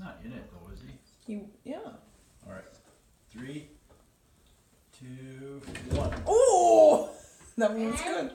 not in it though, is he? He, yeah. Alright, three, two, one. Oh, that one was good.